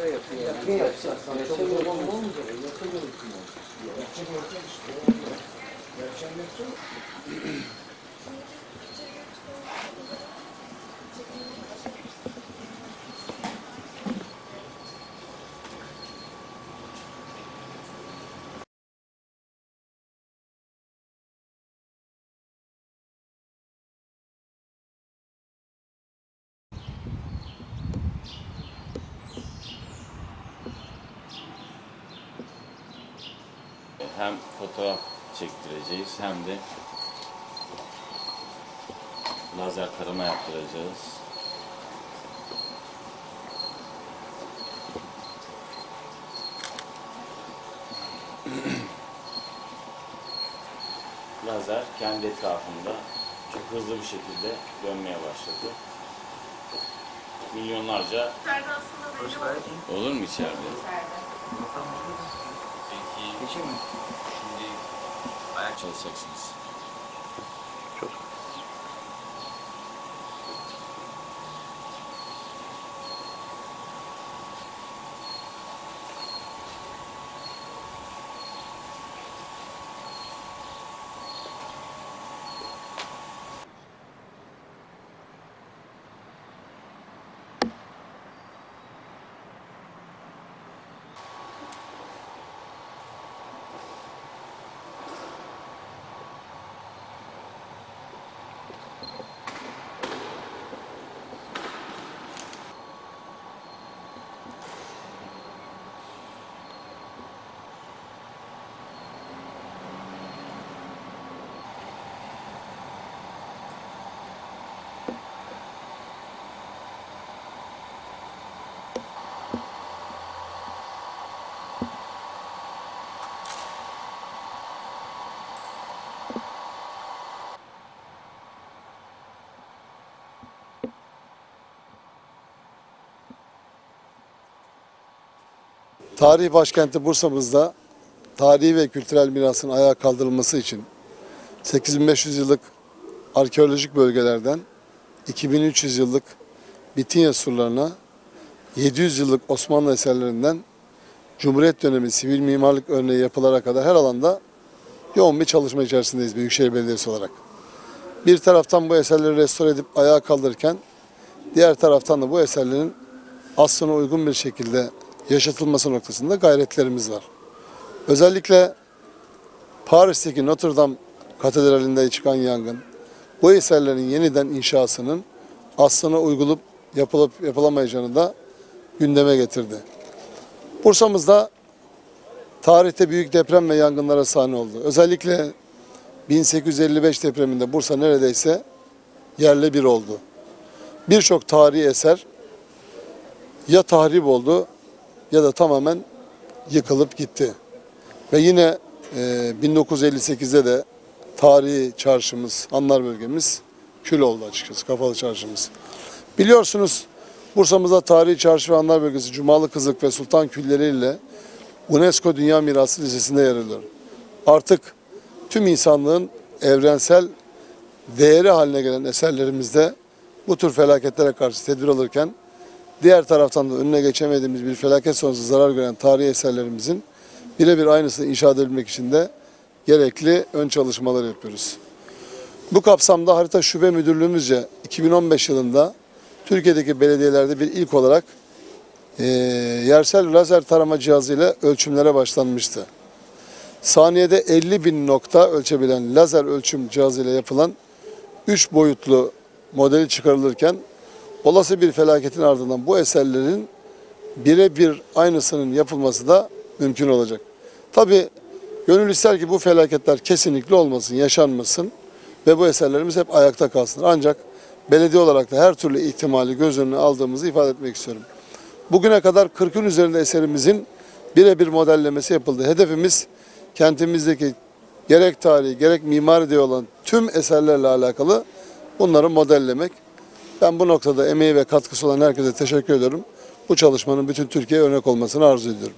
restore yapıyor. Yakın. Sana çok Yakın olmayacak. Yakın yapım olacak. Gerçek yapacak işte. Gerçek yapacak. Hem fotoğraf çektireceğiz hem de lazer tarama yaptıracağız. lazer kendi etrafında çok hızlı bir şekilde dönmeye başladı. Milyonlarca olur mu içeride? Did you? Indeed. By actual sections. Tarih başkenti Bursa'mızda tarihi ve kültürel mirasın ayağa kaldırılması için 8500 yıllık arkeolojik bölgelerden 2300 yıllık Bitinya surlarına 700 yıllık Osmanlı eserlerinden Cumhuriyet dönemi sivil mimarlık örneği yapılara kadar her alanda yoğun bir çalışma içerisindeyiz Büyükşehir Belediyesi olarak. Bir taraftan bu eserleri restore edip ayağa kaldırırken diğer taraftan da bu eserlerin aslına uygun bir şekilde yaşatılması noktasında gayretlerimiz var. Özellikle Paris'teki Notre Dame Katedrali'nde çıkan yangın, bu eserlerin yeniden inşasının aslına uygulup yapılıp yapılamayacağını da gündeme getirdi. Bursa'mızda tarihte büyük deprem ve yangınlara sahne oldu. Özellikle 1855 depreminde Bursa neredeyse yerle bir oldu. Birçok tarihi eser ya tahrip oldu ya da tamamen yıkılıp gitti. Ve yine e, 1958'de de tarihi çarşımız, Anlar bölgemiz kül oldu açıkçası, kapalı çarşımız. Biliyorsunuz Bursa'mızda tarihi çarşı ve Anlar bölgesi Cumalı Kızık ve Sultan külleriyle UNESCO Dünya Mirası listesinde yer alıyor. Artık tüm insanlığın evrensel değeri haline gelen eserlerimizde bu tür felaketlere karşı tedbir alırken Diğer taraftan da önüne geçemediğimiz bir felaket sonrası zarar gören tarihi eserlerimizin birebir aynısı inşa edilmek için de gerekli ön çalışmalar yapıyoruz. Bu kapsamda Harita Şube Müdürlüğümüzce 2015 yılında Türkiye'deki belediyelerde bir ilk olarak eee yersel lazer tarama cihazıyla ölçümlere başlanmıştı. Saniyede 50 bin nokta ölçebilen lazer ölçüm cihazıyla yapılan 3 boyutlu modeli çıkarılırken olası bir felaketin ardından bu eserlerin birebir aynısının yapılması da mümkün olacak. Tabi gönül ister ki bu felaketler kesinlikle olmasın, yaşanmasın ve bu eserlerimiz hep ayakta kalsın. Ancak belediye olarak da her türlü ihtimali göz önüne aldığımızı ifade etmek istiyorum. Bugüne kadar 40'ın üzerinde eserimizin birebir modellemesi yapıldı. Hedefimiz kentimizdeki gerek tarihi gerek mimari diye olan tüm eserlerle alakalı bunları modellemek. Ben bu noktada emeği ve katkısı olan herkese teşekkür ediyorum. Bu çalışmanın bütün Türkiye'ye örnek olmasını arzu ediyorum.